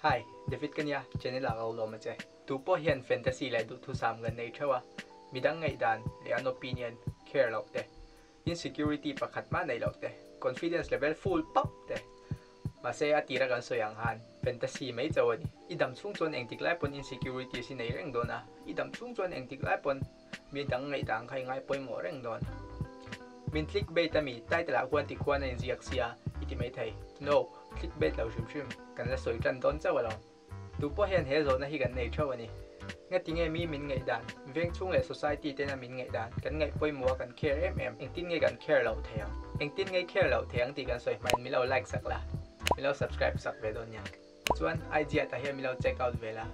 Hi, David Kanya, c h a น n e l ลาเราลมาเจัวพ่อเห็นแฟนตาซีเลยดูทุ่มสามเงินในเชวะมีดังไงดันเลี้ยงนป p i n i o n c ค r e เราเติ i n s e c u r ตี้ประคัดมาในเราเต confidence level full ป๊อปเตมาเสียติระกันสวยงามแฟนตาซีไม่เจ้าวันนี้อีดัมซุ่งชวนเองติดไล่ปนอิ i n s e c u r ตี้สินในเร่งโดนนะอีดัมซุ่งชวนเองติดไล่ปนมีดังไงดังใครไงไปนหมดเร่งโดนมินทิกเบตามีใต้ตลาดควรติควรในเสียกเสียอีที่ไม่ไทย no clickbait lo shum shum kan la soi tan don cha walong tu po hen he zo na hi kan nei cha wani nga tinge mi min ngai dan veng chung le society te na min ngai đàn. kan ngai poi mua kan care em em eng tin ngai kan care lâu theyang Anh tin ngai care lo theyang thì kan soi mình mi lo like sak là, mi lo subscribe sak ve don nya chuan idea ta hi mi lo check out về vela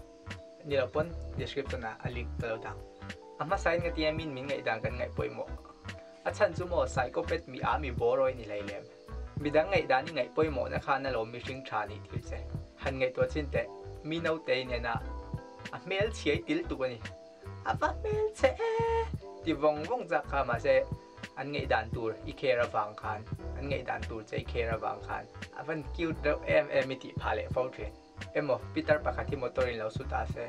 ni là pon description na a link ta lo dang ama sign nga tinge min min ngai dan kan ngai poi mo achan chu mo psychopath mi a mi boroi ni lai lem mi đã ngày đã ngày bơi mỏ na khan na lo mi sinh trà ni thiếu chế hàn ngày tua xin tệ mi nấu tệ nè na à mail chếtil tu ni à va mail chế thì vòng vòng ra kha mà sẽ anh ngày đàn tour i khe ra vàng khan anh ngày đàn tour chơi khe ra vàng khan à vẫn kêu đâu em em mi ti phá lệ phao chuyện em mo Peter motor lên lo su ta sẽ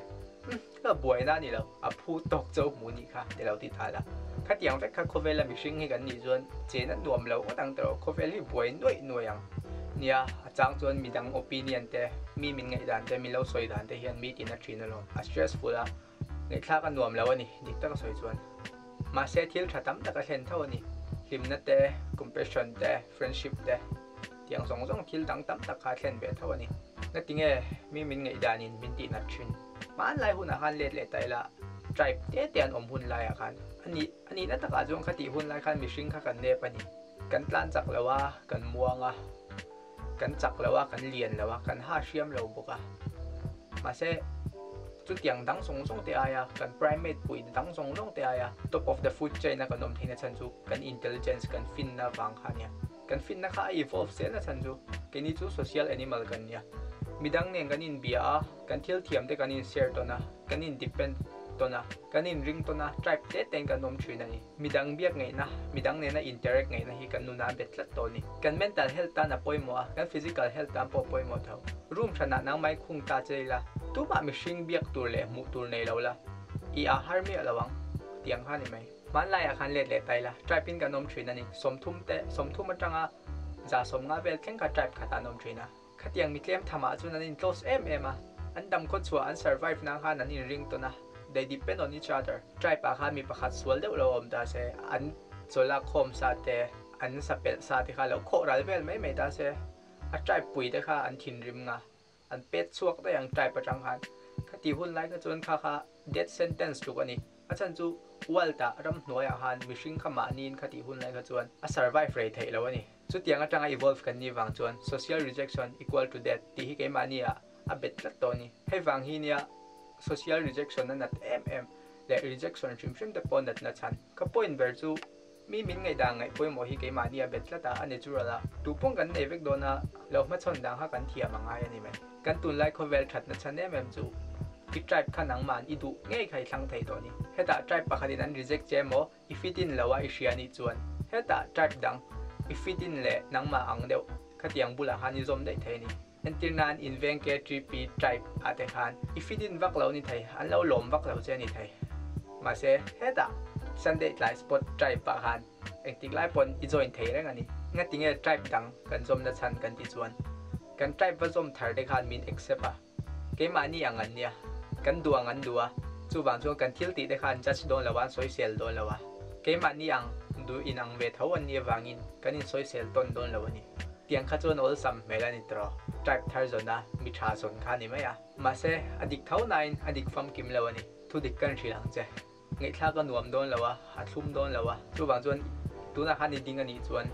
嗯，那袂那你了，啊，普读做母尼卡，你了滴他啦。卡点在卡咖啡了，咪是迄个你阵，这那暖了，我当到咖啡里袂暖暖样。你啊，张阵咪当 opinion 的，咪明个单的，咪了水单的，现咪点那 train 咯，啊 stressful 啊。你卡个暖了你，你当水阵，嘛些天查当那个现头你，你们那的 compassion 的，friendship 的。เตียงสองสองทิลตังตั้มตะคาเซนเบทวันนี้นั่นทิ้งเอ้มีมินไงดานินมินตีนัดชินมันไล่หุ่นอาคารเล็ดเล็ดไต่ละใจเตี้ยเตียนอมหุ่นไรอาคารอันนี้อันนี้นั่นตะกาจงคติหุ่นไรคันมีชิงข้ากันเนปันนี่กันตานจักแล้วว่ากันม่วงอ่ะกันจักแล้วว่ากันเลียนแล้วว่ากันห้าเชี่ยมแล้วบุกอ่ะมาเซ่ chutyang dang song song te aya cái primate pui dang song long te aya top of the food chain là cái om thina chan chú, cái intelligence cái fin na wang khanya cái fin na kha evolve se na chan chu kini chu social animal kan ya midang neng kan in bia kan thil thiam te cái in share to na kan in depend to na kan in ring to na tribe te cái kan chuyện này, mình midang biak ngay na mình midang ne na interact ngay na khi cái nu na betlat to ni kan mental health ta na poimo cái physical health ta po poimo thau room cho na nang mai khung ta cheila ตัวมามีชิงเบียกตัวเล่มุตัวในเราละอีอาหารมีอะไรวังเตียงข้านไหมมันไลยอาคารเล็ดเล็ดไปละจ่ายเป็นกับนมชีนั่นนี่สมทุ่มเตะสมทุ่มมาจังอ่ะจะสมงาเวลเข่งกับจ่ายขัดนมชีนะขัดยังมีเตรียมธรรมะจุนั่นนี่โตสเอ็มเอ็มอ่ะอันดำคนสัวอัน survive นะข้านั่นนี่ริงตัวนะ they depend on each other จ่ายปากข้ามีปากขัดสวนเดียวเราอมตาเซอันโซลัโคมซาเตอันสเปซซาติค่ะแล้วโคราเวลไม่ไม่ตาเซอ่ะจ่ายปุ๋ยเด้ค่ะอันทินริมงาอันเป็ดชวก็ด้อย่างใจประจังหันคตีหุ่นไล่ก็จนค่ะค่ะ death sentence จุกอันนี้อาจารย์จูวัลตะรำหน่วยอาหารมิชิงขมานีนคดีหุ่นไล่ก็จนอ่ะ survive r a t เทแล้ววันนี้สุดที่อาจารย์ evolve กันนี่วางจน social rejection equal to death ที่ห้เกมานี่อ่ะอับเบ็ดลดตัวนี้ให้วางฮีเนี่ย social rejection นั่นนัดเอ็มเอ็มและ rejection ชิมชิมแต่ปนนัดนัดชันก็ point เบอร์จู mi min ngai dang ngai poi mo hi ke ma dia betla ta ane chura la tu pong kan nei vek dona lo ma chon dang ha kan thia ma ngai ani me kan tun lai kho vel that na chan em em chu ki tribe kha nang man i du ngai khai thang thei to ni heta tribe pa kha din reject che mo i fit in lawa i shia ni chuan heta tribe dang i fit in le nang ma ang deu kha tiang bula ha ni zom dei thei ni entir nan in veng ke tribe tribe ate khan i fit in vak lo ni thei an lo lom vak lo che ni thei ma se heta ซันเดย์ไลฟ์สปอตใจปากันเองติ้งไลฟ์ปนอีจวนเทยังไงนี่งั้นติ้งเจะใจดังกันส้มดัชนกันอีจวนกันใจผสมถ่ายเด้ขานมินเอ็กซ์ปะเกมันนี่อย่างันเนี้ยกันดัวงันดัวจู่บางช่วงกันทิลติเด้ขานจัดโดนละวันสอยเซลโดนละวะเกมันนี่อย่างดูอินังเวทเอาวันนี้วางอิน กันอินสอยเซลต้นโดนละวันนี้เตียงขจนอุลสัมเมลานิตรอใจทารจนะมิชาสนคานิไหมอะมาเซอดิกเท่านายอดิกฟัมกิมเลวันิทุดิกกันชิลังเจงี้ยชาตัวนวมโดนแล้ววะหาชุ่มโดนแล้ววะชุบางจวนตัวนักฮันนีดิ้งกันนี้จวน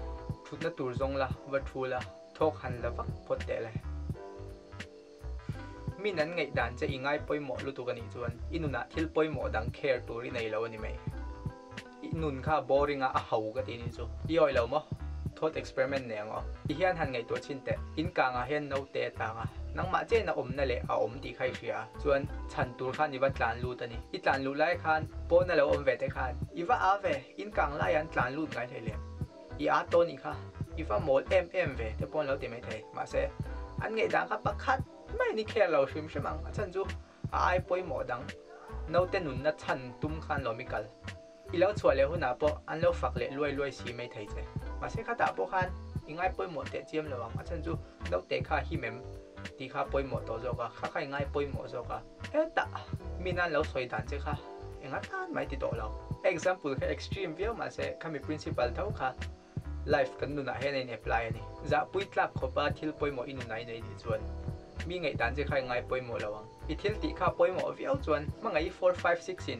ชุดนักตูรงละวัตถุละทกหันละฟักพดแต่เลยมีนั้นไงด่านจะอิง่ายป่อยหมอลูตัวกันอีจวนอินุนักที่ป่อยหมอดังแคร์ตัวรีในเราวันนี้ไหมอินุนข้าบอริงอ่ะเอาหูกันอีนี่จวนย่อยเราวมั้งทดเอ็กซ์เพร์เมนต์เนี่ยงอ่ะอีเฮียนหันไงตัวชินแต่อินกลางอ่ะเฮียนเอาเตะต่างอ่ะนังมาเจนอมนั่นแหละอมตีไข่เสียส่วนฉันตูนขันอีว่าจานรูตันนี่อีจานรูไล่ขันโปนั่นแหละอมเวทขันอีว่าอาเว อินกังไล่ยันจานรูไงเทเลยอีอาตนีีค่ะอีว่าหมดเอ็มเอ็มเวแต่ปนเราเต็มไม่เทมาเซอันไงดังครับปักคัดไม่นี่แค่เราชิมใช่มั้งฉันจูอายปวยหมอดังเราแต่หนุนนัดฉันตุ้มขันเราไม่กันอีแล้วชวนเลยหัวหน้าปออันเราฝักเลดรวยรวยชีไม่เทเจมาเซข้าตาปอขันยยยงอปุ่่มเเตะจีีาดหม该杯莫得่了吧？啊，趁住่得卡起面，底下杯莫多少个，卡卡应该杯莫少个。哎哒，闽南老水蛋这卡，应该蛋买得多了。Example คือ extreme view มาเสข่ะมี principle เท่าค่ะ life กันนู่นน่ะเฮ้ในเนี่ยปลายนี่จะปุ่ยทลับขบาทิลปุ่ยหมดอินุนไหนในดีจวนมีไงดันจะใครไงปุ่ยหมอระวังอีทิลติขาปุ่ยหมอวิวจวนมันไง four five six in น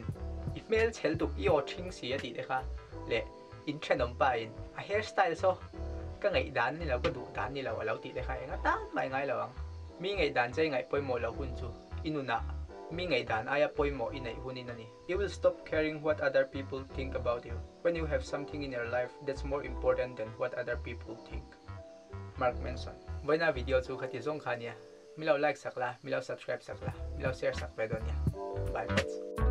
อีเมลเชลตุกอีโอทิงสีอดีเลยค่ะเล่อินเทรนด์นำไปอินอ่ะ hairstyle โซ cái ngày đàn dan là có đủ đàn dan là lo lo ti le khai nga tam mai là lo mi ngai dan chai ngai poi mo lo hun chu inuna mi ngày ngai dan aya mò mo inai hunin này you will stop caring what other people think about you when you have something in your life that's more important than what other people think Mark Manson với na video chu khati zong khania mi lâu like la mi lâu subscribe la mi lâu share sak pe donya bye bye